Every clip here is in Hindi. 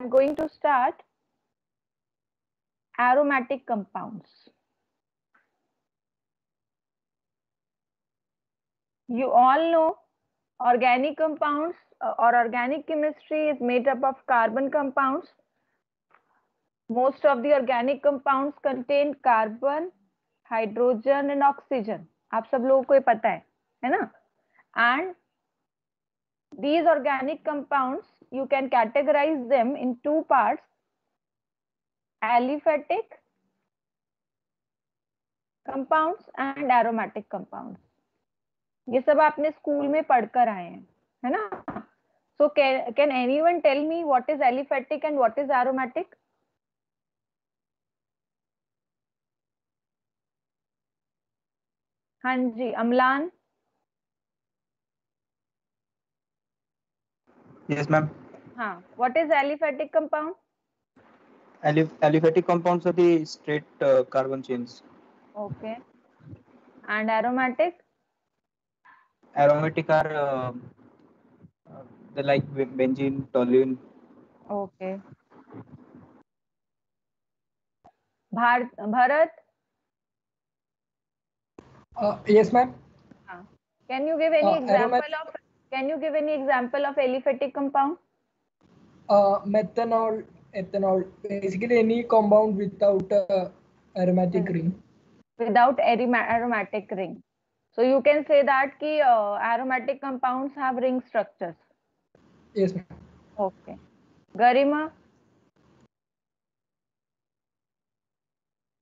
I'm going to start aromatic compounds. You all know organic compounds uh, or organic chemistry is made up of carbon compounds. Most of the organic compounds contain carbon, hydrogen and oxygen. आप सब लोगों को ये पता है है ना and these organic compounds you can categorize them in two parts aliphatic compounds and aromatic compounds ये सब आपने स्कूल में पढ़कर आए हैं है ना so can anyone tell me what is aliphatic and what is aromatic हाँ जी अमलान Yes, ma'am. हाँ what is aliphatic compound? Aliph aliphatic compounds are the straight uh, carbon chains. Okay. And aromatic? Aromatic are uh, uh, the like benzene, toluene. Okay. Bhar Bharat? Uh, yes, ma'am. Can you give any Uh, example aromatic- of Can you give any example of aliphatic compound? Uh, methanol, ethanol, basically any compound without uh, aromatic Hmm. ring. without aroma aromatic ring. So you can say that ki, uh, aromatic compounds have ring structures. Yes, ma'am. Okay. Garima,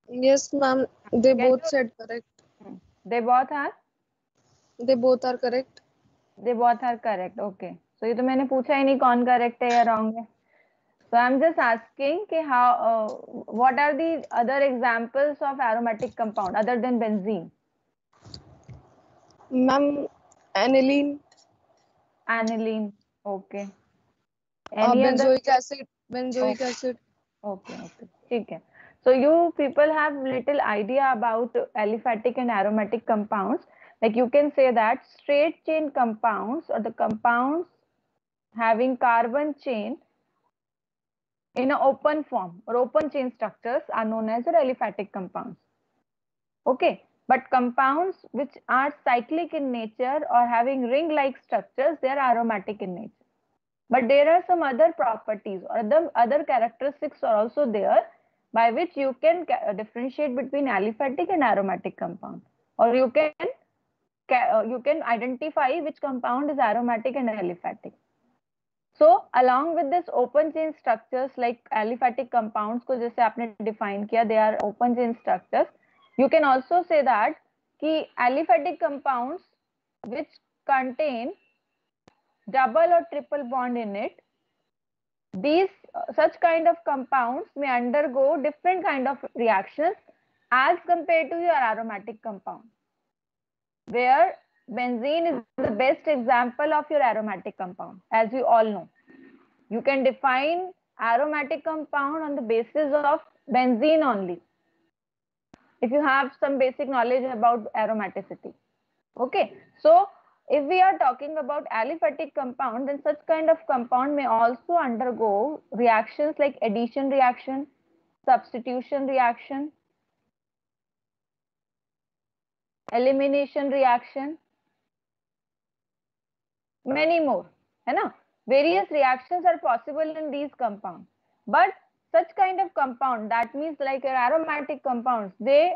Yes, ma'am. They Can both you- said correct. they both are They both are correct. They both are correct okay so ये तो मैंने पूछा ही नहीं कौन करेक्ट है या रॉन्ग है। So I am just asking कि how what are the other examples of aromatic compound other than benzene ma'am aniline aniline okay benzoic acid benzoic acid okay okay ठीक है. So you people have little idea about aliphatic and aromatic compounds. Like you can say that straight chain compounds or the compounds having carbon chain in an open form or open chain structures are known as your aliphatic compounds. Okay, but compounds which are cyclic in nature or having ring-like structures, they are aromatic in nature. But there are some other properties or the other characteristics are also there by which you can differentiate between aliphatic and aromatic compounds or you can ca- you can identify which compound is aromatic and aliphatic. So along with this open chain structures like aliphatic compounds को जैसे आपने define किया they are open chain structures you can also say that कि aliphatic compounds which contain double or triple bond in it these uh, such kind of compounds may undergo different kind of reactions as compared to your aromatic compound where benzene is the best example of your aromatic compound as you all know. You can define aromatic compound on the basis of benzene only if you have some basic knowledge about aromaticity. Okay so if we are talking about aliphatic compound, then such kind of compound may also undergo reactions like addition reaction, substitution reaction, elimination reaction, many more. है ना? Various reactions are possible in these compounds. But such kind of compound, that means like aromatic compounds, they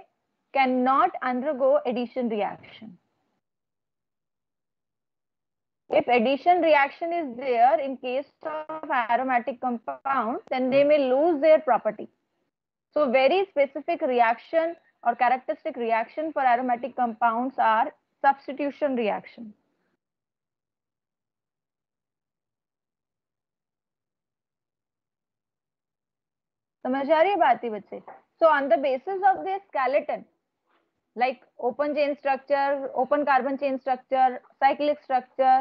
cannot undergo addition reaction. If addition reaction is there in case of aromatic compounds, then they may lose their property. So very specific reaction or characteristic reaction for aromatic compounds are substitution reaction. समझ आ रही है बात ही बच्चे so on the basis of this skeleton like open chain structure open carbon chain structure cyclic structure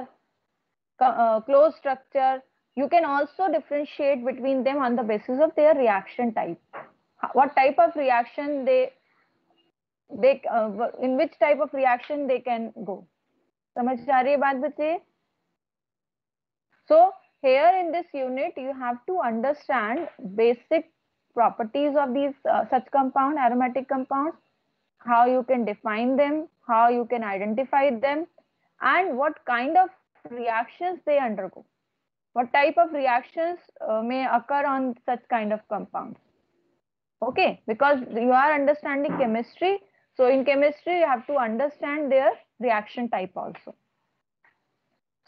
co- uh, closed structure you can also differentiate between them on the basis of their reaction type Ho- what type of reaction they they uh, in which type of reaction they can go समझ आ रही है बात बच्चे so here in this unit you have to understand basic properties of these uh, such compound aromatic compounds how you can define them how you can identify them and what kind of reactions they undergo what type of reactions uh, may occur on such kind of compounds okay because you are understanding chemistry so in chemistry you have to understand their reaction type also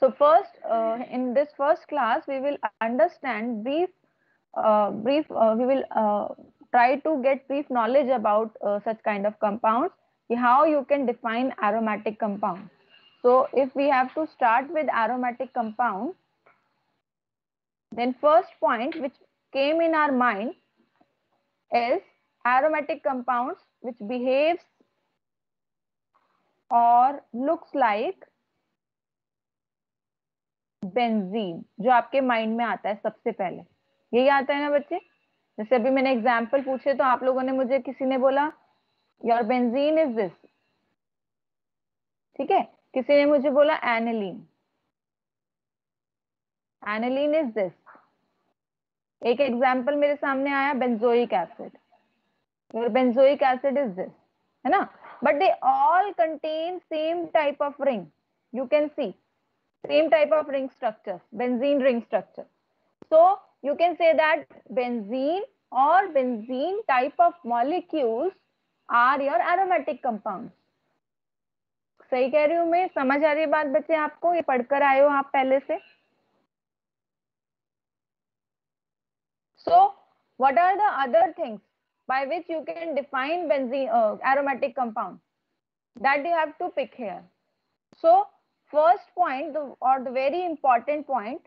so first, uh, in this first class, we will understand brief, uh, brief. Uh, we will uh, try to get brief knowledge about uh, such kind of compounds. How you can define aromatic compound. So if we have to start with aromatic compound, then first point which came in our mind is aromatic compounds which behaves or looks like benzene जो आपके माइंड में आता है सबसे पहले। यही आता है ना बच्चे? जैसे अभी मैंने एग्ज़ाम्पल पूछे तो आप लोगों ने मुझे किसी ने बोला योर बेंजीन इज़ दिस ठीक है? किसी ने मुझे बोला एनिलीन एनिलीन इज़ दिस एक एग्ज़ाम्पल मेरे सामने आया benzoic acid your benzoic acid is this है ना? But they all contain same type of ring you can see same type of ring structure benzene ring structure so you can say that benzene or benzene type of molecules are your aromatic compounds सही कह रही हूँ मैं समझ आ रही है बात बच्चे आपको ये पढ़कर आए हो आप पहले से so what are the other things by which you can define benzene uh, aromatic compound that you have to pick here so first point the, or the very important point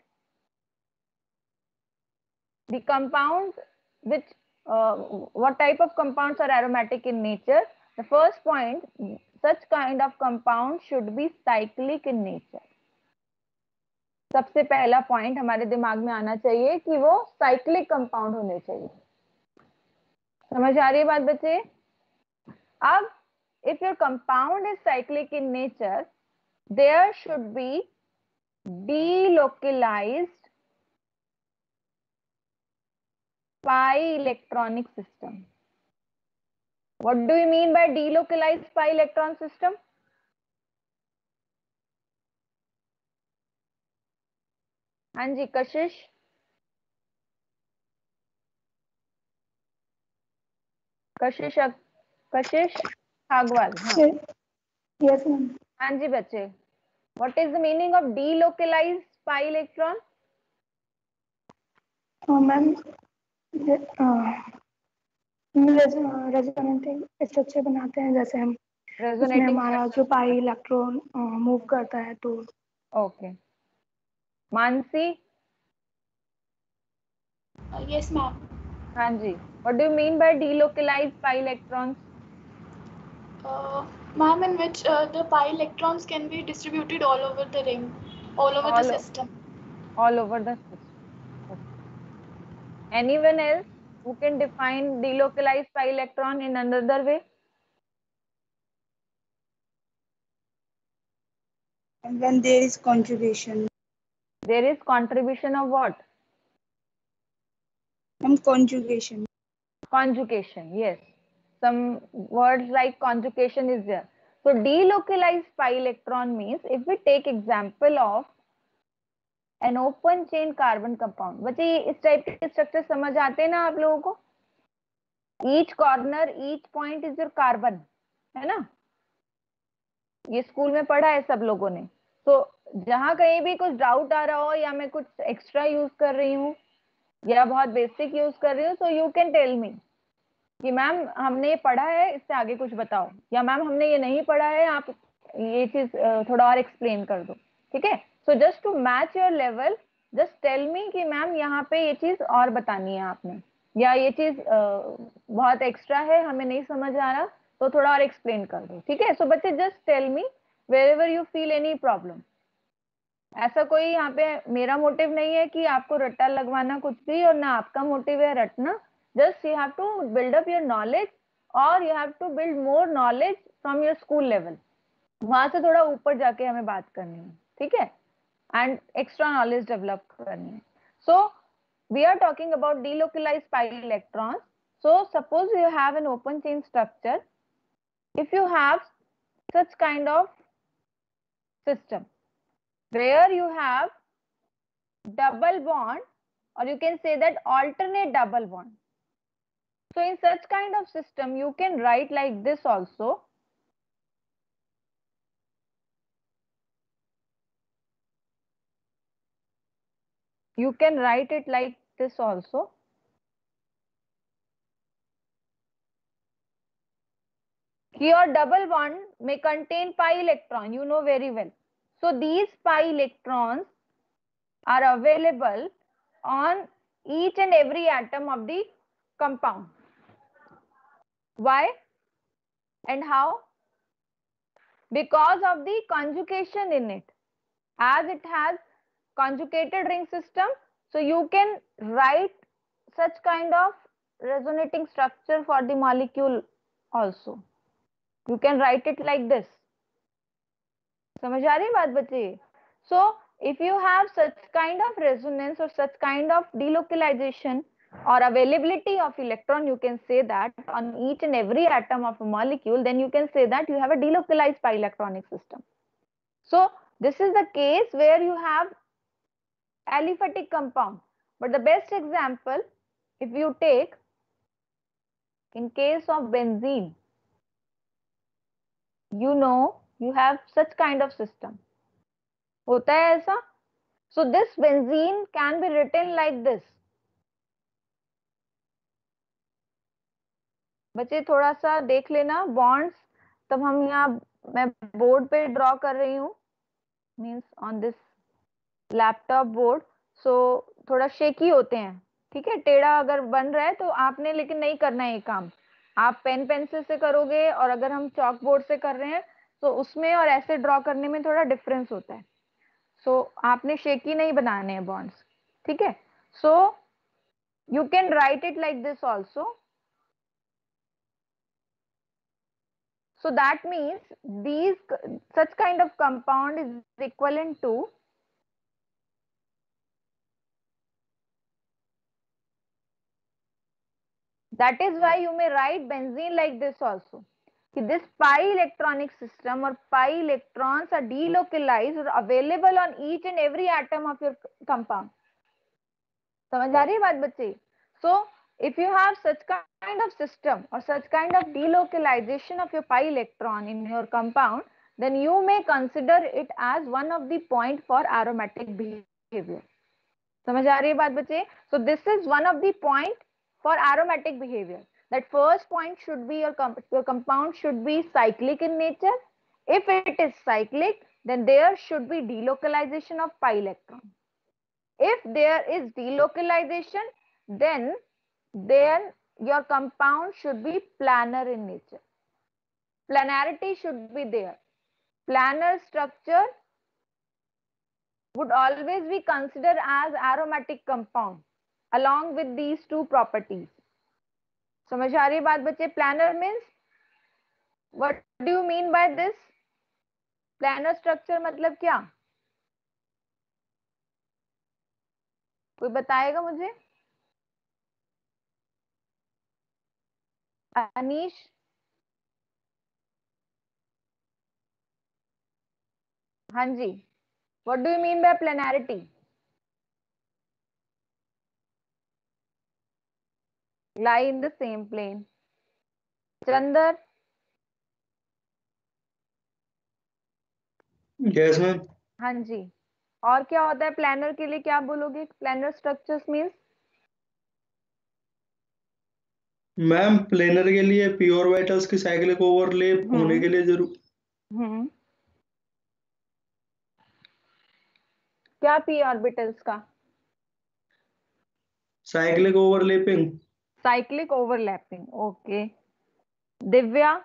the compounds which uh, what type of compounds are aromatic in nature the first point such kind of compound should be cyclic in nature सबसे पहला पॉइंट हमारे दिमाग में आना चाहिए कि वो साइक्लिक कंपाउंड होने चाहिए समझ आ रही है बात बच्चे? अब if your compound is cyclic in nature there should be delocalise pi electronic system what do you mean by delocalise pi electron system हाँ जी, कशिश। कशिश कशिश सागवाल हाँ। Yes ma'am. हाँ जी बच्चे। What is the meaning of delocalise pi electron ma'am structure बनाते हैं जैसे हम रेजोनेटिंग हमारा जो पाई इलेक्ट्रॉन मूव करता है तो okay Mansi yes ma'am Hanji, what do you mean by delocalized pi electrons? Uh, Ma'am, in which uh, the pi electrons can be distributed all over the ring, all over all the system. All over the system. Anyone else who can define delocalized pi electron in another way? And when there is contribution. There is contribution of what? And conjugation Conjugation, yes. Some words like conjugation is there. So delocalized pi electron means if we take example of an open chain carbon compound. बच्चे ये इस टाइप के स्ट्रक्चर समझ आते हैं ना आप लोगों को each corner each point is your carbon है ना ये स्कूल में पढ़ा है सब लोगों ने तो जहाँ कहीं भी कुछ डाउट आ रहा हो या मैं कुछ एक्स्ट्रा यूज़ कर रही हूँ या बहुत बेसिक यूज़ कर रही हूँ तो यू कैन टेल मी कि मैम हमने ये पढ़ा है, इससे आगे कुछ बताओ। या मैम हमने ये नहीं पढ़ा है, आप ये चीज़ थोड़ा और एक्सप्लेन कर दो। ठीक है? So just to match your level just tell me कि मैम यहाँ पे ये चीज़ और बतानी है आपने। या ये चीज़ बहुत एक्स्ट्रा है, हमें नहीं समझ आ रहा तो थोड़ा और एक्सप्लेन कर दो। ठीक है? सो बच्चे just tell me where ever you feel any problem ऐसा कोई यहाँ पे मेरा मोटिव नहीं है कि आपको रट्टा लगवाना कुछ भी और ना आपका मोटिव है रटना। Just you have to build up your knowledge और you have to build more knowledge from your school level वहाँ से थोड़ा ऊपर जाके हमें बात करनी है, ठीक है? एंड एक्स्ट्रा नॉलेज डेवलप करनी है। So we are talking about delocalize pi electron so suppose you have an open chain structure if you have such kind of system where you have double bond or you can say that alternate double bond. So in such kind of system you can write like this also. You can write it like this also. Here double bond may contain pi electron, you know very well. So these pi electrons are available on each and every atom of the compound. Why and how? Because of the conjugation in it. As it has conjugated ring system, so you can write such kind of resonating structure for the molecule also. You can write it like this. समझ आ रही है बात बच्चे So if you have such kind of resonance or such kind of delocalization or availability of electron, you can say that on each and every atom of a molecule, then you can say that you have a delocalized pi electronic system. So this is the case where you have aliphatic compound. But the best example, if you take in case of benzene, you know you have such kind of system. होता है ऐसा? सो this benzene can be written like this. बच्चे थोड़ा सा देख लेना बॉन्ड्स तब हम यहाँ मैं बोर्ड पे ड्रॉ कर रही हूँ means on this laptop board so थोड़ा शेकी होते हैं ठीक है टेढ़ा अगर बन रहा है तो आपने लेकिन नहीं करना है ये काम आप पेन पेंसिल से करोगे और अगर हम चॉक बोर्ड से कर रहे हैं तो उसमें और ऐसे ड्रॉ करने में थोड़ा डिफरेंस होता है सो so, आपने शेकी नहीं बनाने हैं बॉन्ड्स ठीक है so you can write it like this also So that means these such kind of compound is equivalent to that is why you may write benzene like this also. This pi electronic system or pi electrons are delocalized or available on each and every atom of your compound. समझ आ रही है बात बच्चे So if you have such kind of system or such kind of delocalization of your pi electron in your compound, then you may consider it as one of the point for aromatic behavior. समझ आ रही है बात बच्चे So this is one of the point for aromatic behavior. That first point should be your, com your compound should be cyclic in nature. If it is cyclic, then there should be delocalization of pi electron. If there is delocalization, then then your compound should be planar in nature. Planarity should be there. Planar structure would always be considered as aromatic compound along with these two properties. समझ आ रही बात बच्चे? Planar means what do you mean by this planar structure मतलब क्या? कोई बताएगा मुझे? अनिश हाँ जी। What do you mean by planarity lie in the same plane. Chandar yes ma'am. हाँ जी. और क्या होता है? प्लानर के लिए क्या बोलोगे? Planar structures means ma'am planar के लिए पी ऑर्बिटल्स की साइक्लिक हम्म। होने के लिए ज़रूर. हम्म. क्या पी ऑर्बिटल्स का? Cyclic overlapping cyclic overlapping okay. Divya?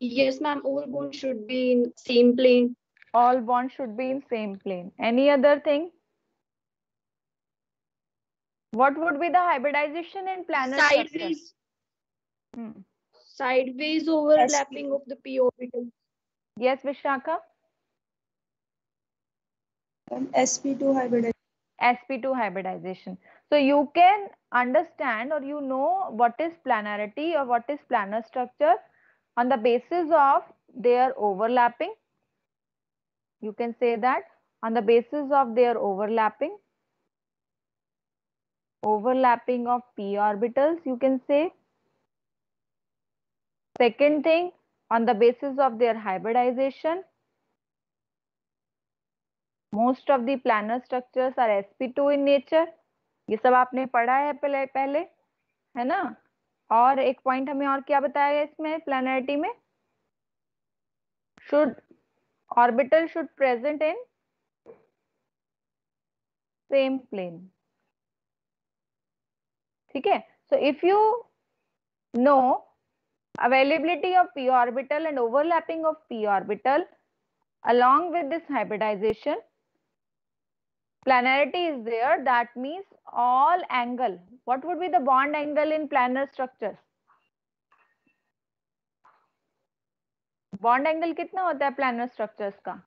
Yes ma'am all bonds should be in same plane. All bonds should be in same plane. Any other thing? What would be the hybridization in planar sideways. hmm. sideways overlapping of the p orbital. Yes vishaka sp2 hybridization sp2 hybridization. So you can understand or you know what is planarity or what is planar structure on the basis of their overlapping. You can say that on the basis of their overlapping overlapping of p orbitals you can say. Second thing on the basis of their hybridization most of the planar structures are sp2 in nature ये सब आपने पढ़ा है पहले पहले, है ना? और एक पॉइंट हमें और क्या बताया गया इसमें प्लानरिटी में? Should orbital should present in same plane ठीक है? So if you know availability of p orbital and overlapping of p orbital along with this hybridization planarity is there that means all angle what would be the bond angle in planar structures bond angle कितना होता है planar structures का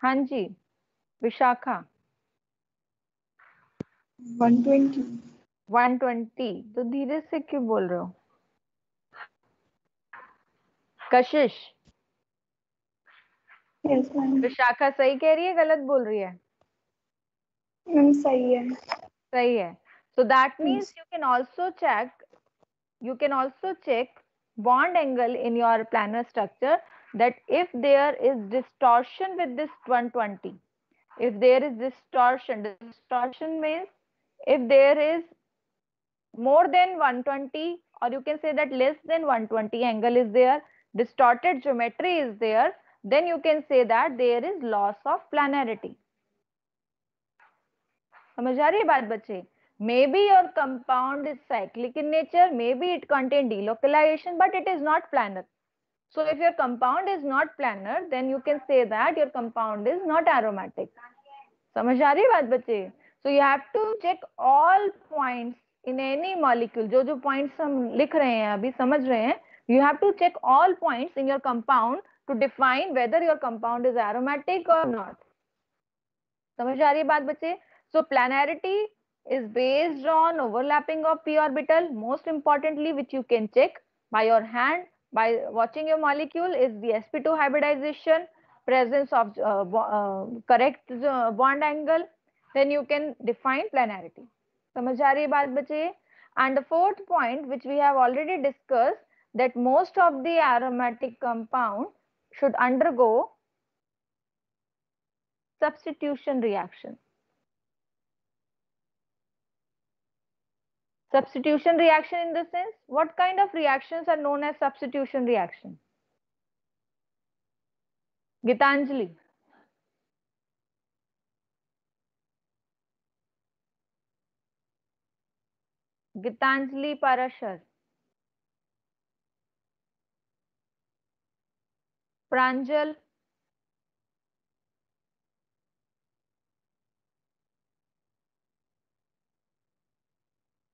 हाँ जी विशाखा 120 120 तो धीरे से क्यों बोल रहे हो कशिश मैम विशाखा सही कह रही है गलत बोल रही है मैम सही है सही है so that means you can also check you can also check bond angle in your planar structure that if there is distortion with this 120 if there is distortion distortion means if there is more than 120 or you can say that less than 120 angle is there distorted geometry is there then you can say that there is loss of planarity समझ आ रही है बात बच्चे maybe your compound is cyclic in nature maybe it contain delocalization but it is not planar so if your compound is not planar then you can say that your compound is not aromatic समझ आ रही है बात बच्चे so you have to check all points in any molecule जो जो points हम लिख रहे हैं अभी समझ रहे हैं you have to check all points in your compound to define whether your compound is aromatic or not समझ आ रही है बात बच्चे so planarity is based on overlapping of p orbital most importantly which you can check by your hand by watching your molecule is the sp2 hybridization presence of uh, bo- uh, correct uh, bond angle then you can define planarity समझ आ रही है बात बच्चे and the fourth point which we have already discussed that most of the aromatic compound should undergo substitution reaction. Substitution reaction in the sense what kind of reactions are known as substitution reaction? Gitanjali. Gitanjali parashar pranjal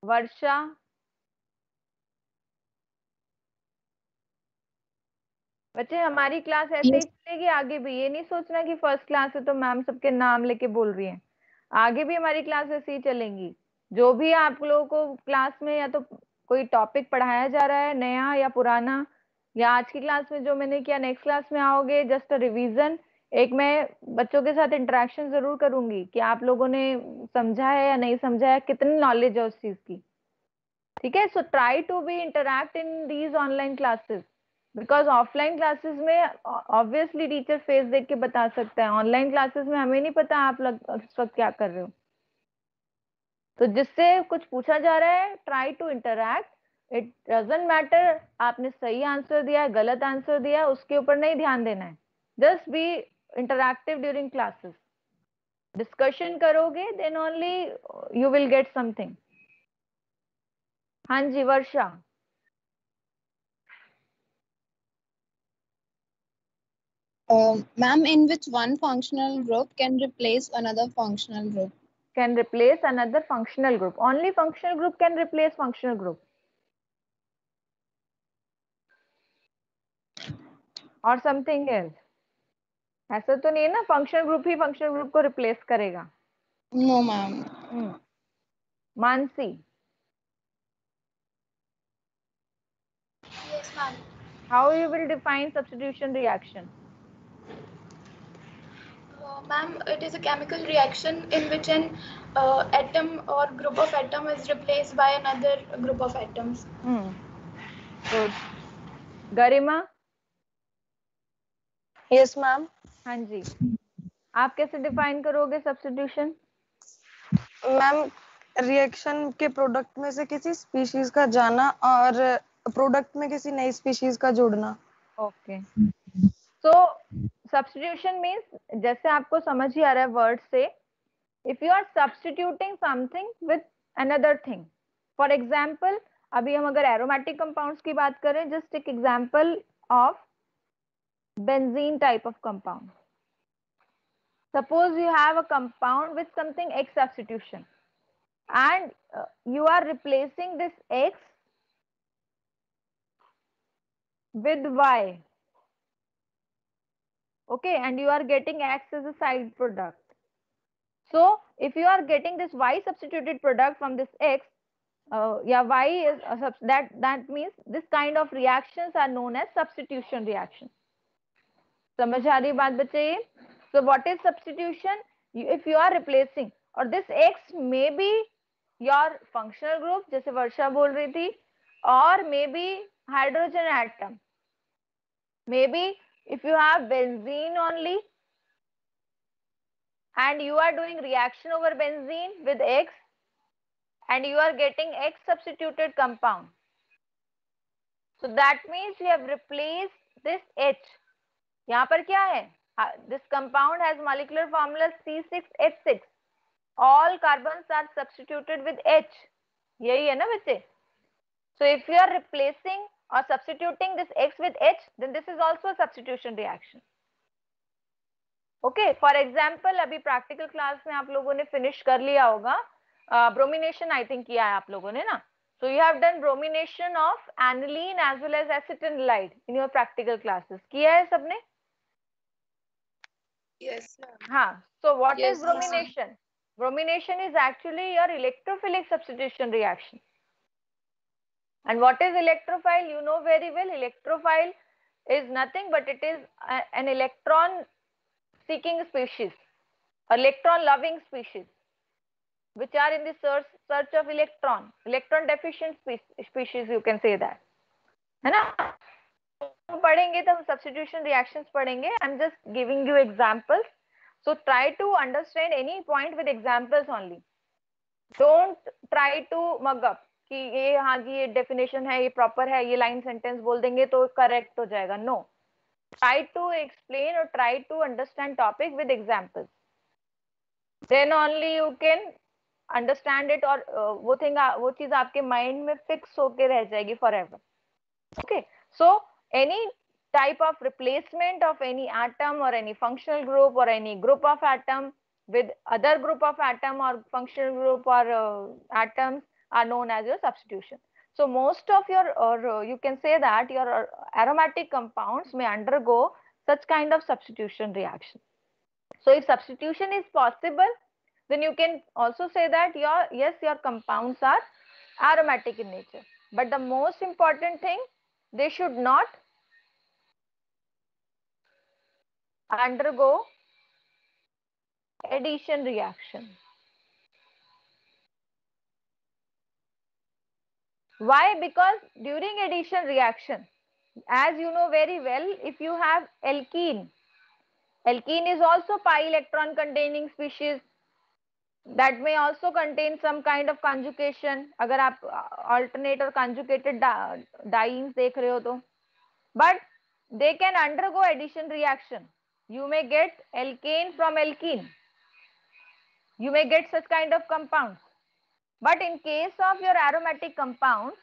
वर्षा। बच्चे हमारी क्लास ऐसे ही चलेगी आगे भी। ये नहीं सोचना कि फ़र्स्ट क्लास है तो मैम सबके नाम लेके बोल रही हैं। आगे भी हमारी क्लास ऐसे ही चलेंगी। जो भी आप लोगों को क्लास में या तो कोई टॉपिक पढ़ाया जा रहा है नया या पुराना या आज की क्लास में जो मैंने किया नेक्स्ट क्लास में आओगे जस्ट अ रिवीजन एक मैं बच्चों के साथ इंटरेक्शन ज़रूर करूँगी कि आप लोगों ने समझा है या नहीं समझा है, कितनी नॉलेज है उस चीज़ की। ठीक है? So try to be interact in these online classes because offline classes में ऑब्वियसली टीचर फेस देख के बता सकता है। ऑनलाइन क्लासेस में हमें नहीं पता आप लोग इस वक्त क्या कर रहे हो। तो जिससे कुछ पूछा जा रहा है try to interact it doesn't matter आपने सही आंसर दिया है गलत आंसर दिया है उसके ऊपर नहीं ध्यान देना है। Just be interactive during classes discussion करोगे then only you will get something हाँ जी Varsha. Ma'am in which one functional group can replace another functional group can replace another functional group only functional group can replace functional group Or something else. ऐसा तो नहीं है ना फंक्शनल ग्रुप ही फंक्शनल ग्रुप को रिप्लेस करेगा No, ma'am. Hmm. Mansi Yes, ma'am. how you will define substitution reaction Uh, ma'am, it is a chemical reaction in which an uh, atom or group of atom is replaced by another group of atoms. Hmm good Yes, ma'am. हाँ जी। आप कैसे डिफाइन करोगे सब्स्टिट्यूशन मैम रिएक्शन के प्रोडक्ट में से किसी स्पीशीज का जाना और प्रोडक्ट में किसी नई स्पीशीज का जोड़ना। ओके सो सब्स्टिट्यूशन मीन्स जैसे आपको समझ ही आ रहा है वर्ड से if you are substituting something with another thing for example अभी हम अगर एरोमेटिक कंपाउंड्स की बात करें जस्ट एक example of benzene type of compound. Suppose you have a compound with something x substitution and uh, you are replacing this x with y. Okay and you are getting x as a side product. So if you are getting this y substituted product from this x uh, yeah y is that that means this kind of reactions are known as substitution reaction समझ आ रही बात बच्चे ये? So what is substitution if you are replacing और this X may be your functional group जैसे वर्षा बोल रही थी, और may be hydrogen atom may be if you have benzene only and you are doing reaction over benzene with X and you are getting X substituted compound so that means you have replace this H यहाँ पर क्या है? This compound has molecular formula C six H six all carbon are substituted with H यही है ना बच्चे? So if you are replacing और substituting this X with H then this is also substitution reaction okay for example अभी प्रैक्टिकल क्लास में आप लोगों ने फिनिश कर लिया होगा। ब्रोमिनेशन आई थिंक किया है आप लोगों ने ना? So you have done bromination of aniline as well as acetone in your practical classes किया है सबने? Yes, ma'am. Huh. So what yes, is bromination? Yes, bromination is actually your electrophilic substitution reaction. And what is electrophile? You know very well. Electrophile is nothing but it is a, an electron seeking species, electron loving species, which are in the search, search of electron, electron deficient species, species you can say that. पढ़ेंगे तो हम सब्सटीट्यूशन रिएक्शंस पढ़ेंगे. I am just giving you examples so try to understand any point with examples only don't try to mug up कि ये हाँ जी, ये डेफिनेशन है, ये प्रॉपर है, ये लाइन सेंटेंस बोल देंगे तो करेक्ट हो जाएगा. नो ट्राई टू एक्सप्लेन और try to understand topic with examples then only you can understand it और वो थिंग वो चीज़ आपके माइंड में फिक्स होके रह जाएगी forever okay so any type of replacement of any atom or any functional group or any group of atom with other group of atom or functional group or uh, atoms are known as your substitution. So most of your or uh, you can say that your uh, aromatic compounds may undergo such kind of substitution reaction. So if substitution is possible then you can also say that your yes your compounds are aromatic in nature. But the most important thing they should not undergo addition reaction. Why? Because during addition reaction, as you know very well, if you have alkene, alkene is also pi electron containing species that may also contain some kind of conjugation. अगर आप alternate or conjugated dyes देख रहे हो तो, but they can undergo addition reaction. You may get alkane from alkene. You may get such kind of compounds. But in case of your aromatic compounds,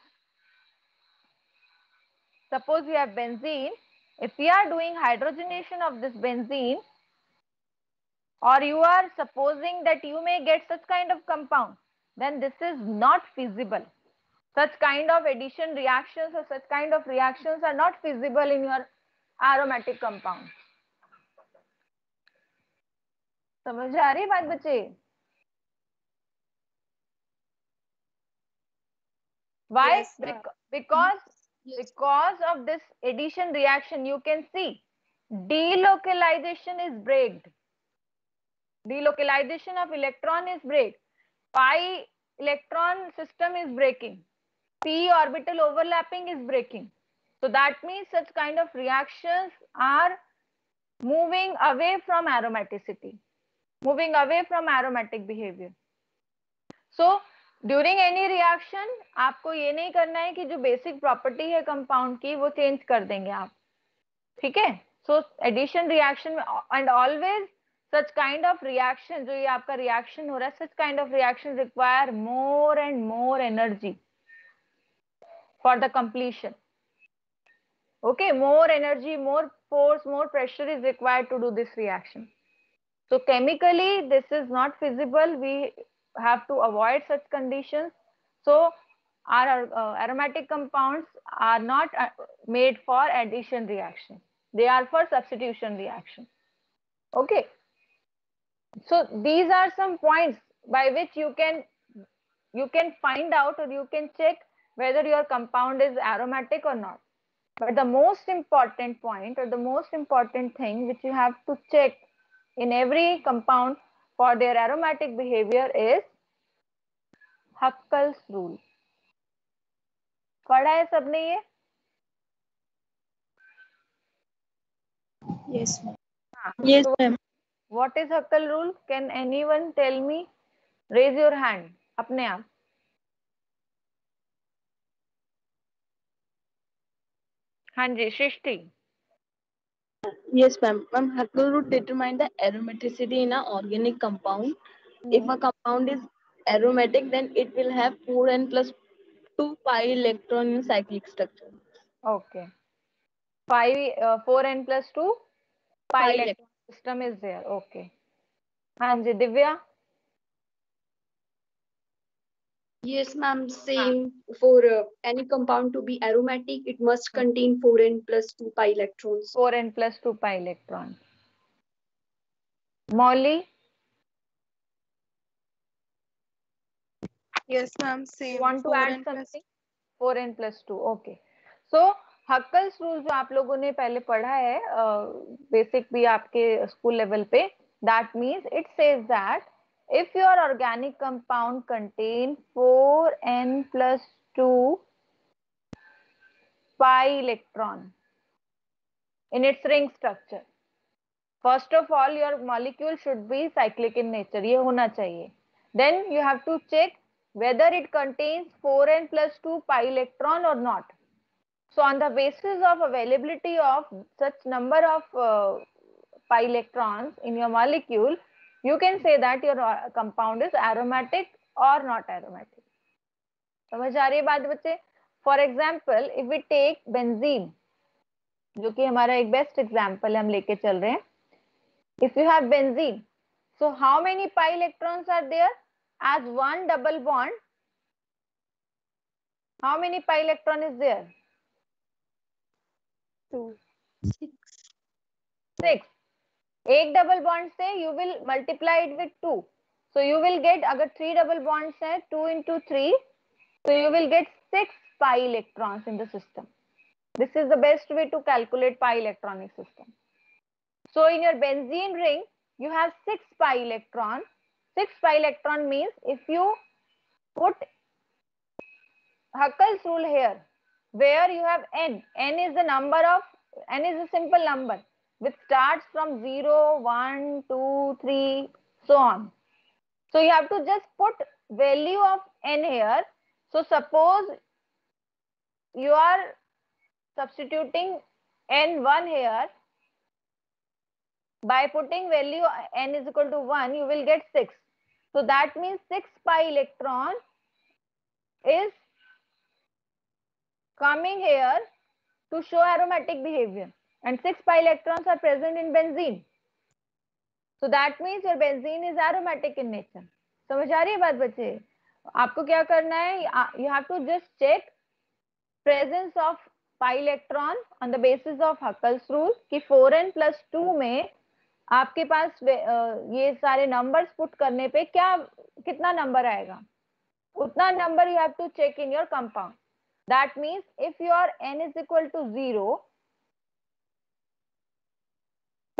suppose you have benzene, if we are doing hydrogenation of this benzene, or you are supposing that you may get such kind of compound, then this is not feasible. Such kind of addition reactions or such kind of reactions are not feasible in your aromatic compound. समझ आ रही बात बच्चे why Yes, ma'am. Bec- because because of this addition reaction you can see delocalization is breaked Delocalization of electron is break pi electron system is breaking p orbital overlapping is breaking so that means such kind of reactions are moving away from aromaticity moving away from aromatic behavior so during any reaction आपको ये नहीं करना है कि जो बेसिक प्रॉपर्टी है कंपाउंड की वो चेंज कर देंगे आप ठीक है so addition reaction and always such kind of reaction जो ये आपका रिएक्शन हो रहा है such kind of reaction require more and more energy for the completion okay more energy more force more pressure is required to do this reaction so chemically this is not feasible we have to avoid such conditions so our uh, aromatic compounds are not uh, made for addition reaction they are for substitution reaction okay so these are some points by which you can you can find out or you can check whether your compound is aromatic or not but the most important point or the most important thing which you have to check in every compound for their aromatic behavior is Huckel's rule. पढ़ा है सबने ये Yes, ma'am. yes ma'am what is Huckel rule can anyone tell me raise your hand अपने आप हाँ जी सृष्टि Yes, ma'am. Ma'am, Huckel would determine the aromaticity in an organic compound. If a compound is aromatic, then it will have 4n plus 2 pi electron in cyclic structure. okay five uh, four n plus two pi Pi electron System is there. Okay. Hanji Divya. Yes, ma'am. Same for uh, any compound to be aromatic, it must hmm. contain 4n plus 2 pi electrons. 4n plus 2 pi electrons. Molly? Yes, ma'am. Same. You want to add something? Plus... 4n plus 2. Okay. So, Huckel's rule जो आप लोगों ने पहले पढ़ा है बेसिक भी आपके स्कूल लेवल पे that means it says that if your organic compound contain 4n plus 2 pi electron in its ring structure first of all your molecule should be cyclic in nature ये होना चाहिए then you have to check whether it contains 4n plus 2 pi electron or not so on the basis of availability of such number of uh, pi electrons in your molecule you can say that your uh, compound is aromatic or not aromatic समझ आ रही है बात बच्चे for example if we take benzene जो कि हमारा एक बेस्ट एग्जाम्पल है हम लेके चल रहे हैं if you have benzene so how many pi electrons are there as one double bond how many pi electron is there six एक डबल बॉन्ड से you will multiply it with two so you will get अगर थ्री डबल बॉन्ड्स है two into three so you will get six pi electrons in the system this is the best way to calculate pi electronic system so in your benzene ring you have six pi electron six pi electron means if you put Huckel's rule here where you have n. n is the number of n is a simple number which starts from 0 1 2 3 so on. So you have to just put value of n here. So suppose you are substituting n1 here. By putting value n is equal to 1 you will get 6 so that means 6 pi electron is coming here to show aromatic behavior and 6 pi electrons are present in benzene so that means your benzene is aromatic in nature समझ आ रही है बात बच्चे आपको क्या करना है you have to just check presence of pi electron on the basis of Huckel's rule कि 4n plus 2 में आपके पास ये सारे नंबर्स पुट करने पे क्या कितना नंबर आएगा उतना number you have to check in your compound That means if your n is equal to 0,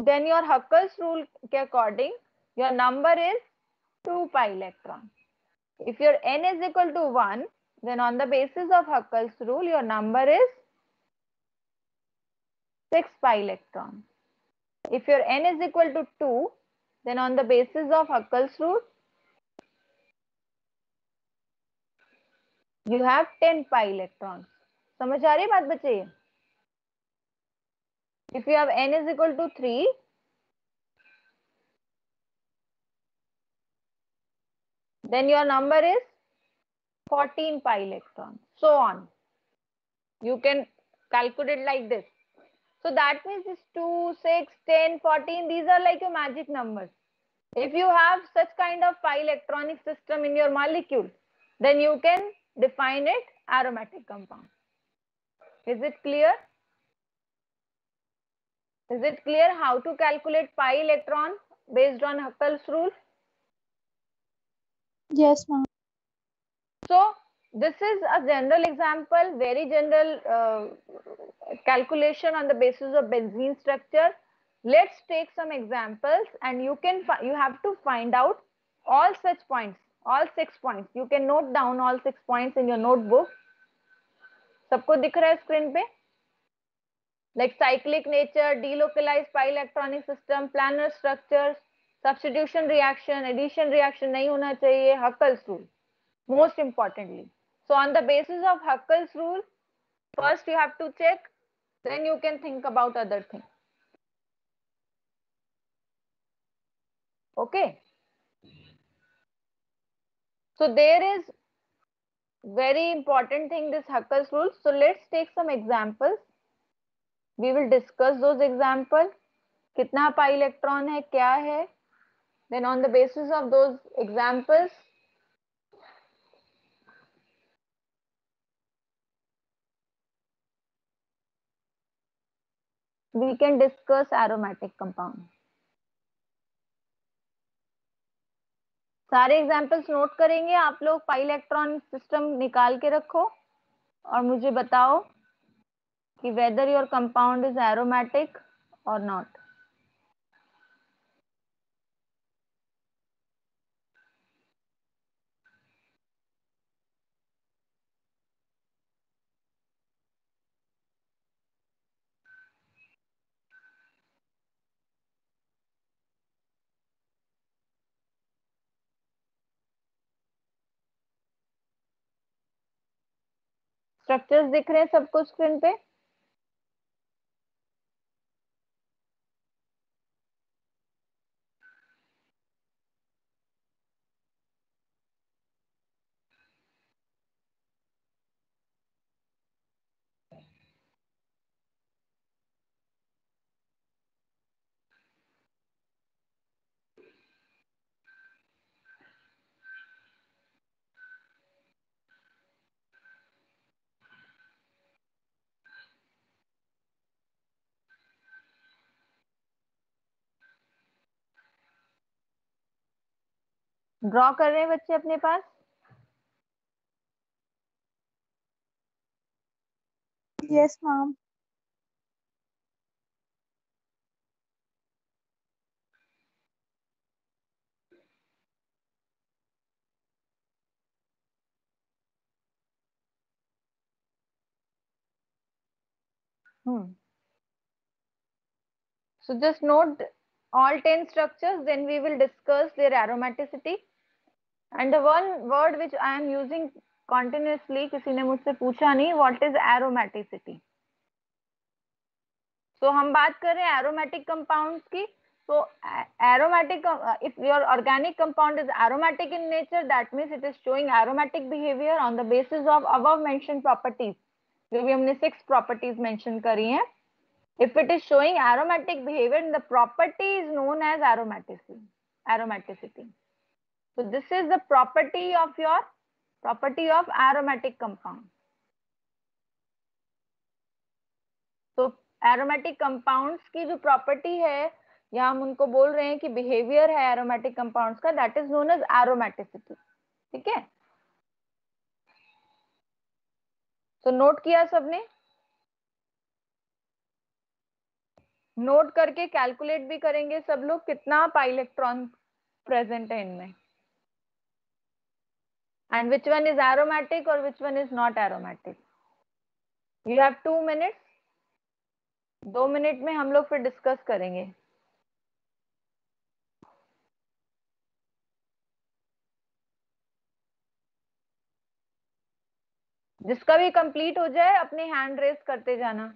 then your Huckel's rule according, your number is 2 pi electron. If your n is equal to 1, then on the basis of Huckel's rule, your number is 6 pi electron. If your n is equal to 2, then on the basis of Huckel's rule, you have 10 pi electrons समझ आ रही बात बच्चे if you have n is equal to 3 then your number is 14 pi electron so on you can calculate like this so that means this 2 6 10 14 these are like your magic numbers if you have such kind of pi electronic system in your molecule then you can define it aromatic compound is it clear is it clear how to calculate pi electron based on Huckel's rule Yes, ma'am. So this is a general example, very general uh, calculation on the basis of benzene structure. Let's take some examples and you can you have to find out all such points, all six points. You can note down all six points in your notebook. सबको दिख रहा है स्क्रीन पे like cyclic nature, delocalized pi electronic system, planar structures, substitution reaction, addition reaction नहीं होना चाहिए, Huckel's rule. Most importantly. So on the basis of Huckel's rule, first you have to check, then you can think about other things. Okay. So there is very important thing this Huckel's rule. So let's take some examples. We will discuss those examples. कितना pi electron है क्या है then on the basis of those examples we can discuss aromatic compound सारे एग्जाम्पल्स नोट करेंगे। आप लोग पाई इलेक्ट्रॉन सिस्टम निकाल के रखो और मुझे बताओ कि whether your compound is aromatic और नॉट स्ट्रक्चर्स दिख रहे हैं सबको स्क्रीन पे? ड्रॉ कर रहे हैं बच्चे अपने पास? Yes ma'am hmm so just note all ten structures then we will discuss their aromaticity and the one word which I am using continuously किसी ने मुझसे पूछा नहीं व्हाट इज़ एरोमेटिसिटी सो हम बात कर रहे हैं एरोमेटिक कंपाउंड्स की। So aromatic if your organic compound is aromatic in nature that means it is showing aromatic behaviour on the basis of above mention properties जो भी हमने सिक्स प्रॉपर्टीज़ मेंशन करी हैं। If it is showing aromatic behaviour the property is known as aromaticity aromaticity so, this is the property of your, property of aromatic compound. तो एरोमेटिक कंपाउंड्स की जो प्रॉपर्टी है, या हम उनको बोल रहे हैं कि बिहेवियर है एरोमेटिक कंपाउंड्स का that is known as aromaticity ठीक है? तो नोट किया सबने? नोट करके कैलकुलेट भी करेंगे सब लोग कितना पाई इलेक्ट्रॉन प्रेजेंट है इनमें। And which one is aromatic और which one is not aromatic you have two minutes दो मिनट में हम लोग फिर डिस्कस करेंगे। जिसका भी कंप्लीट हो जाए, अपने हैंड रेस करते जाना।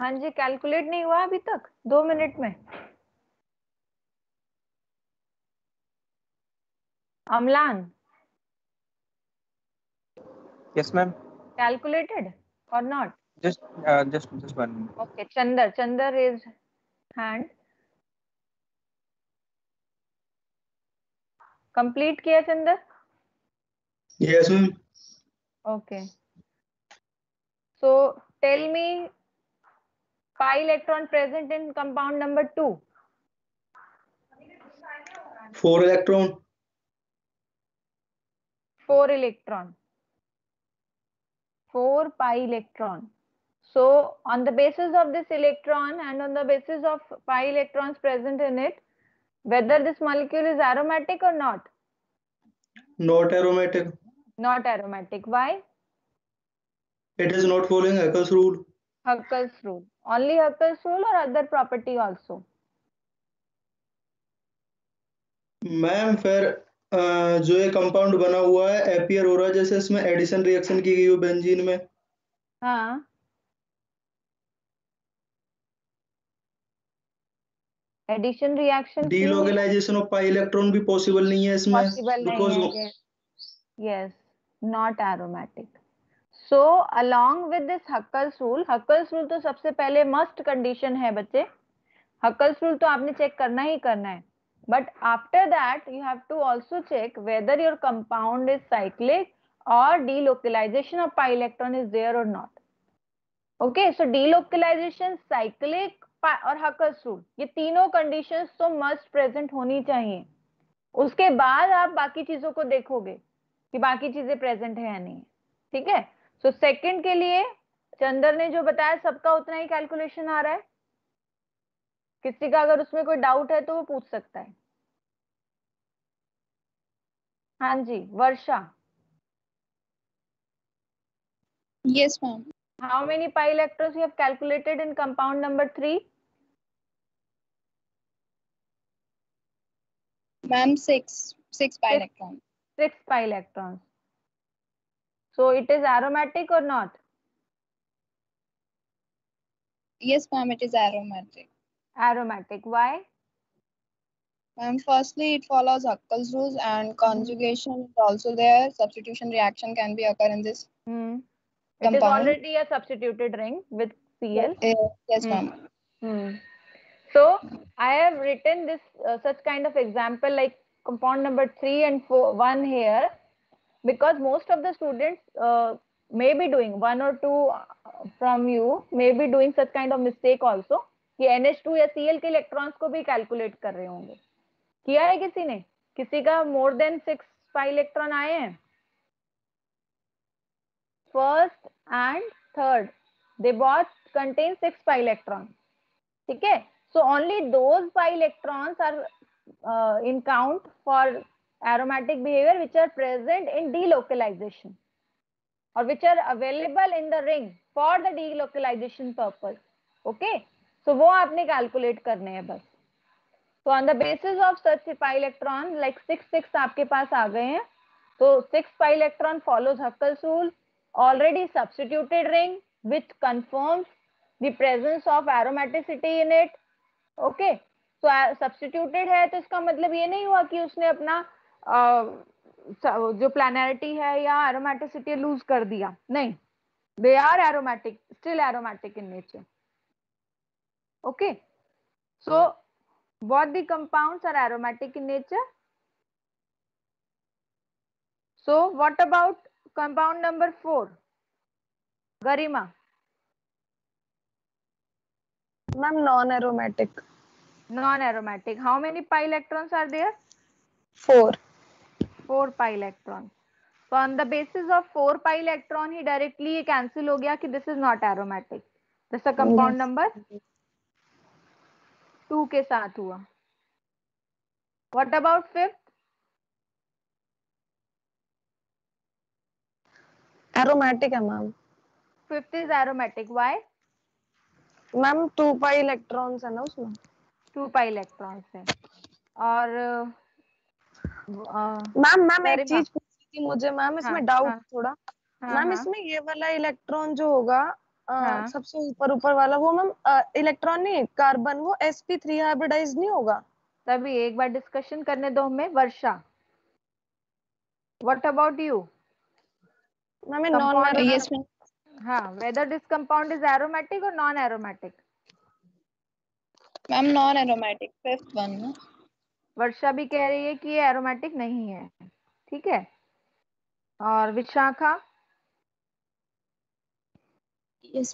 हाँ जी कैलकुलेट नहीं हुआ अभी तक? दो मिनट में। अम्लान। यस मैम कैलकुलेटेड और not just just just one okay Chandar Chandar is hand complete किया Chandar yes ma'am okay so tell me pi electron present in compound number 2 four electron. 4 electron. 4 pi electron. So on the basis of this electron and on the basis of pi electrons present in it whether this molecule is aromatic or not? Not aromatic. Not aromatic. Why? It is not following Haeckel's rule. Huckel's rule only Huckel's rule or other property also ma'am फिर जो ये कंपाउंड बना हुआ है एपियर हो रहा है जैसे इसमें एडिशन रिएक्शन की गई हो बेंजीन में हाँ addition reaction delocalization of pi electron भी पॉसिबल नहीं है इसमें possible because nahi hai. Yes. yes, so along with this Huckel's rule Huckel's rule तो सबसे पहले मस्ट कंडीशन है बच्चे। हकल्स रूल तो आपने चेक करना ही करना है। But after that you have to also check whether your compound is cyclic और delocalisation of pi electron is there और not okay so delocalisation cyclic और हकल्स रूल ये तीनों कंडीशन तो मस्ट प्रेजेंट होनी चाहिए। उसके बाद आप बाकी चीज़ों को देखोगे कि बाकी चीज़ें प्रेजेंट है या नहीं। ठीक है? सो so, सेकंड के लिए चंदर ने जो बताया सबका उतना ही कैलकुलेशन आ रहा है। किसी का अगर उसमें कोई डाउट है तो वो पूछ सकता है। हाँ जी Varsha. Yes ma'am how many pi electrons you have calculated in compound number three ma'am six six pi electron six pi electrons So it is aromatic or not? Yes, ma'am, it is aromatic. Aromatic. Why? Ma'am, firstly, it follows Huckel's rules and conjugation is also there. Substitution reaction can be occur in this. Hmm. It is already a substituted ring with Cl. Yes, Hmm. ma'am. Hmm. So I have written this uh, such kind of example like compound number three and four, one here because most of the students uh, may be doing one or two uh, from you may be doing such kind of mistake also कि NH2 या Cl के इलेक्ट्रॉन्स को भी कैलकुलेट कर रहे होंगे किया है किसी ने किसी का more than six pi electron आए हैं first and third they both contain six pi electrons ठीक है so only those pi electrons are uh, in count for aromatic behavior which are present in delocalization or which are available in the ring for the delocalization purpose okay so वो आपने calculate करने हैं बस so on the basis of such pi electron like six six आपके पास आ गए हैं तो six pi electron follows Huckel's rule already substituted ring which confirms the presence of aromaticity in it okay so substituted है तो इसका मतलब ये नहीं हुआ कि उसने अपना uh, जो प्लानिटी है या एरोमेटिसिटी लूज कर दिया। नहीं they are aromatic still aromatic in nature okay so what the compounds are aromatic in nature so what about compound number four Garima ma'am non aromatic non aromatic how many pi are there four four pi electron. तो on the basis of four pi electron he directly ये कैंसिल हो गया कि दिस इज़ नॉट एरोमेटिक जैसा कंपाउंड नंबर टू के साथ हुआ। वॉट अबाउट फिफ्थ एरोमेटिक है ma'am fifth is aromatic why ma'am two pi electrons है ना उसमें। टू पाई इलेक्ट्रॉन्स है। और मैम मैम एक चीज़ पूछनी थी मुझे मैम हाँ, इसमें डाउट हाँ, थोड़ा। हाँ, मैम हाँ, इसमें ये वाला इलेक्ट्रॉन जो होगा हाँ। सबसे ऊपर ऊपर वाला वो मैम इलेक्ट्रॉन नहीं कार्बन वो sp3 हाइब्रिडाइज नहीं होगा? तभी एक बार डिस्कशन करने दो हमें Varsha. What about you? Ma'am non हाँ whether this compound is aromatic or non aromatic Ma'am, non-aromatic. Fifth one. no? Varsha भी कह रही है कि ये एरोमेटिक नहीं है ठीक है और Vishakha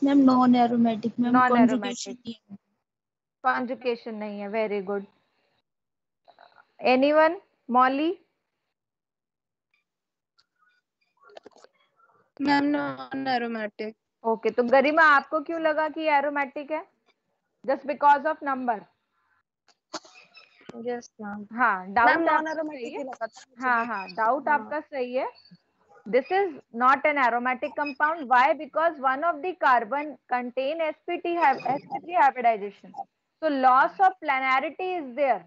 ma'am. Non-aromatic. Ma'am. Non-aromatic. conjugation नहीं है. कॉन्जुकेशन नहीं है very good anyone Molly Ma'am, non-aromatic. Okay तो गरिमा आपको क्यों लगा कि एरोमेटिक है just because of number doubt आपका सही है। This is not an aromatic compound why because one of the carbon contain SPT SPT hybridization so loss of planarity is there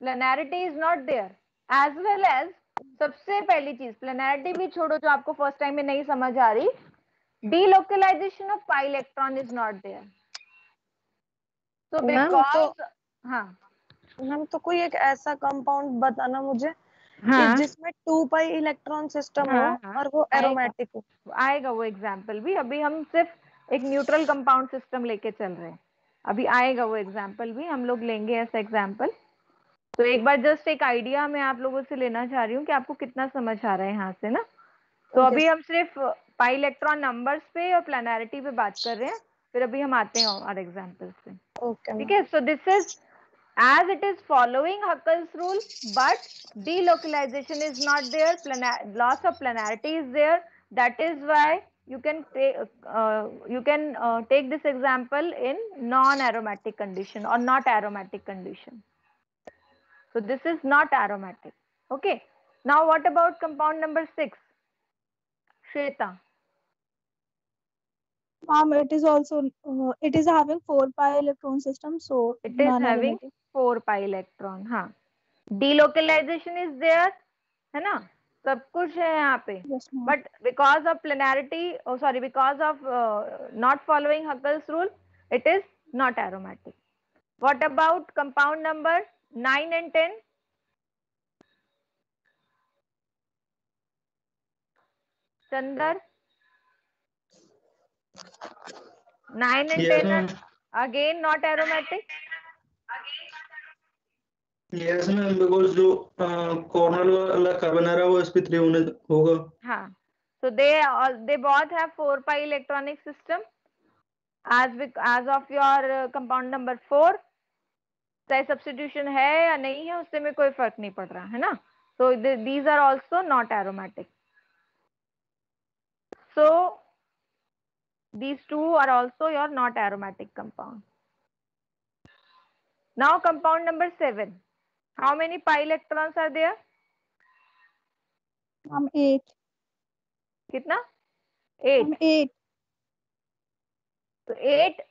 planarity is not there as well as सबसे पहली चीज़ प्लेनैरिटी भी छोड़ो जो आपको फ़र्स्ट टाइम में नहीं समझ आ रही। Delocalization of pi electron is not there so because हाँ। मैम तो कोई एक ऐसा कंपाउंड बताना मुझे हाँ। कि जिसमें टू पाई इलेक्ट्रॉन सिस्टम हाँ, हो हाँ, और वो। एरोमेटिक हो। आएगा वो एग्ज़ाम्पल भी। अभी हम सिर्फ़ एक न्यूट्रल कंपाउंड सिस्टम लेके चल रहे हैं। अभी आएगा वो एग्ज़ाम्पल भी। हम लोग लेंगे ऐसा एग्ज़ाम्पल तो एक बार जस्ट एक आइडिया मैं आप लोगों से लेना चाह रही हूँ कि आपको कितना समझ आ रहा है यहाँ से ना। तो. अभी हम सिर्फ़ पाई इलेक्ट्रॉन नंबर्स पे और प्लानैरिटी पे बात कर रहे हैं। फिर अभी हम आते हैं और एग्जाम्पल्स पे। ओके ठीक है? So this is as it is following Huckel's rule but delocalization is not there planar loss of planarity is there. That is why you can uh, you can uh, take this example in non aromatic condition or not aromatic condition. So this is not aromatic. Okay. Now what about compound number 6 Shweta Ma'am, it is also uh, it is having four pi electron system, so it is having four pi electron हाँ delocalization is there है ना सब कुछ है यहाँ पे Yes, but because of planarity oh sorry because of uh, not following Huckel's rule it is not aromatic what about compound number 9 and 10 Chandar 9 and Yes, 10 are again not aromatic yes ma'am because जो कॉर्नर वाला कार्बन आ रहा है वो sp3 होने होगा हाँ so they all they both have 4 pi electronic system as as of your uh, compound number 4 चाहे substitution है या नहीं है उससे में कोई फ़र्क नहीं पड़ रहा है ना so th these are also not aromatic so these two are also your not aromatic compound now compound number 7 how many pi electrons are there Ma'am, eight. कितना 8 Ma'am, eight. So 8,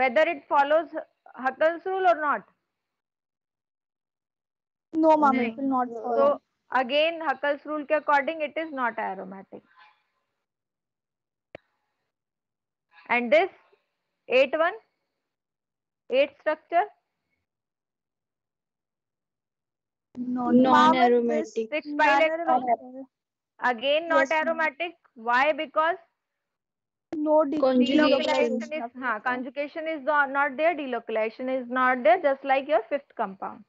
whether it follows Huckel's rule or not. No, ma'am, नहीं. it will not So follow. again, Huckel's rule के according, it is not aromatic. And this 8 one, 8 structure, Non-aromatic. 6 pi electron, again not Yes, aromatic. Why? Because No Conjugation. delocalization delocalization is of conjugation is not, not there delocalization is not there just like your fifth compound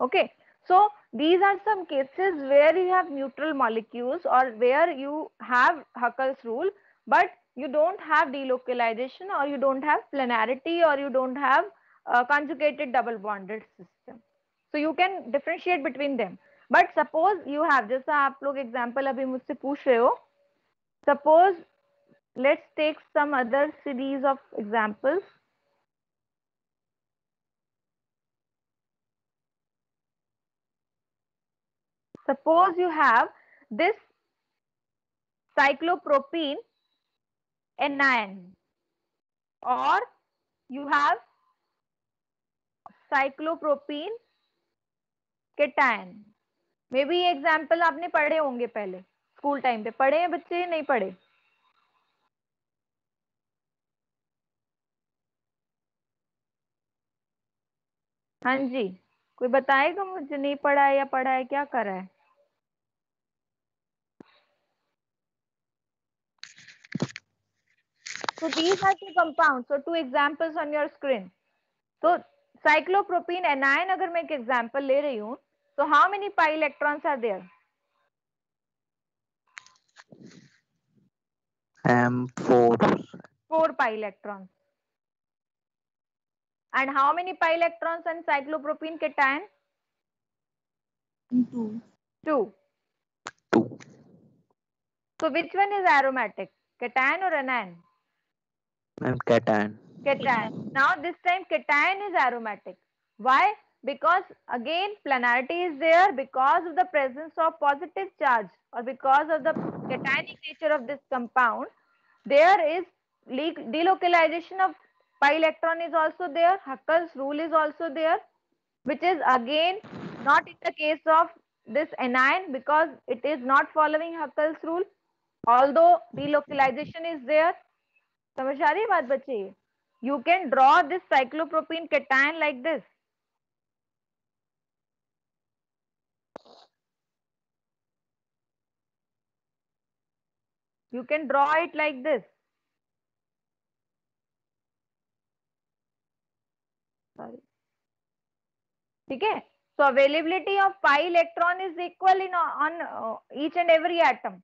okay so these are some cases where you have neutral molecules or where you have Huckel's rule but you don't have delocalization or you don't have planarity or you don't have uh, conjugated double bonded system so you can differentiate between them but suppose you have जैसा आप लोग example अभी मुझसे पूछ रहे हो suppose let's take some other series of examples. Suppose you have this cyclopropene anion or you have cyclopropene cation. May be example आपने पढ़े होंगे पहले स्कूल टाइम पे. पढ़े हैं बच्चे नहीं पढ़े? हाँ जी, कोई बताएगा मुझे? नहीं पढ़ा है या पढ़ा है, क्या कर है? So these are two compounds. So two examples on your screen. So cyclopropene anion अगर मैं एक example ले रही हूँ, so how many pi electrons are there? M four Four pi electrons. And how many pi electrons in cyclopropene cation? Two. Two. two So which one is aromatic? Cation or anion? And cation. cation. Now this time cation is aromatic. Why? Because again planarity is there because of the presence of positive charge or because of the cationic nature of this compound. There is delocalization of pi electron is also there. Huckel's rule is also there, which is again not in the case of this anion because it is not following Huckel's rule. Although delocalization is there, समझ आ रही है बात बच्चे you can draw this cyclopropene cation like this you can draw it like this sorry ठीक है so availability of pi electron is equal in on uh, each and every atom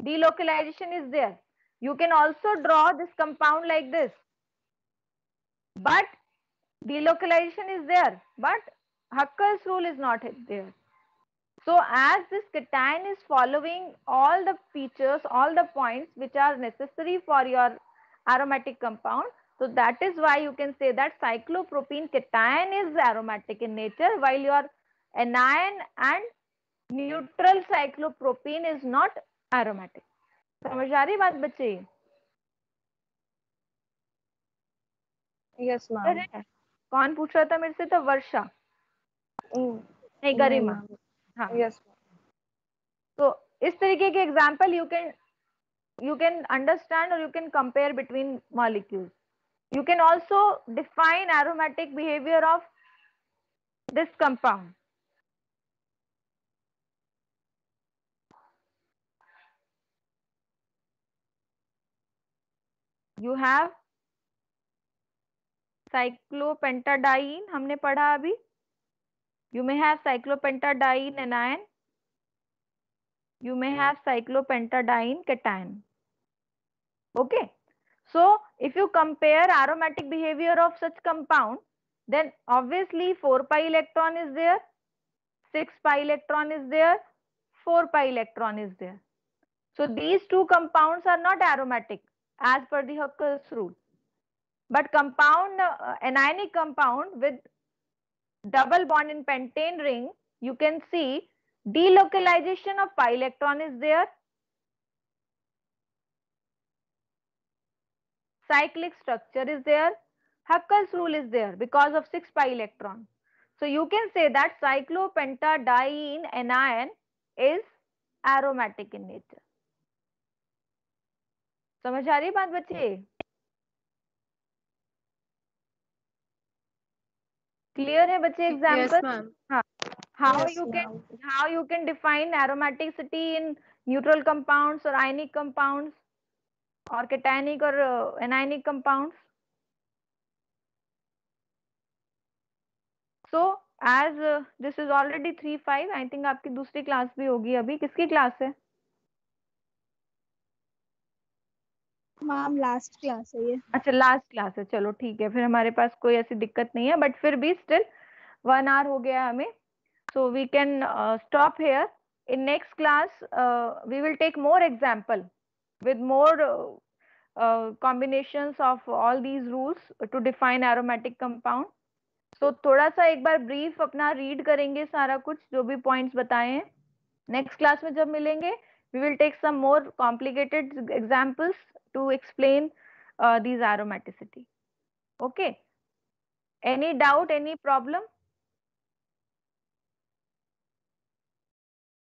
delocalization is there you can also draw this compound like this. But delocalization is there but Huckel's rule is not there. So as this cation is following all the features all the points which are necessary for your aromatic compound so that is why you can say that cyclopropene cation is aromatic in nature while your anion and neutral cyclopropene is not aromatic समझ आ रही बात बच्चे। यस मैम कौन पूछ रहा था मेरे से? तो वर्षा। Mm. नहीं गरिमा। mm. हाँ। यस तो इस तरीके के example you can you can understand और you can compare between molecules you can also define aromatic behaviour of this compound you have cyclopentadiene हमने पढ़ा अभी। You may have cyclopentadiene anion you may have cyclopentadiene cation okay so if you compare aromatic behaviour of such compound then obviously four pi electron is there six pi electron is there four pi electron is there so these two compound are not aromatic as per the Huckel's rule. But compound uh, anionic compound with double bond in pentane ring you can see delocalization of pi electron is there. Cyclic structure is there. Huckel's rule is there because of 6 pi electron. So you can say that cyclopentadiene anion is aromatic in nature समझ आ रही बात बच्चे? क्लियर है बच्चे example how you can how you can define aromaticity in neutral compounds और आयनिक कंपाउंड्स और कैटाइनिक और anionic compound so as this is already three five I think आपकी दूसरी क्लास भी होगी अभी. किसकी क्लास है? मैम लास्ट क्लास है ये। अच्छा लास्ट क्लास है, चलो ठीक है, फिर हमारे पास कोई ऐसी दिक्कत नहीं है बट फिर भी स्टिल वन आवर हो गया हमें। So we can stop here in next class we will take more example with more combination of all these rules to define aromatic compound तो थोड़ा सा एक बार ब्रीफ अपना रीड करेंगे सारा कुछ, जो भी पॉइंट बताए हैं। नेक्स्ट क्लास में जब मिलेंगे we will take some more complicated examples to explain uh, these aromaticity. Okay? Any doubt any problem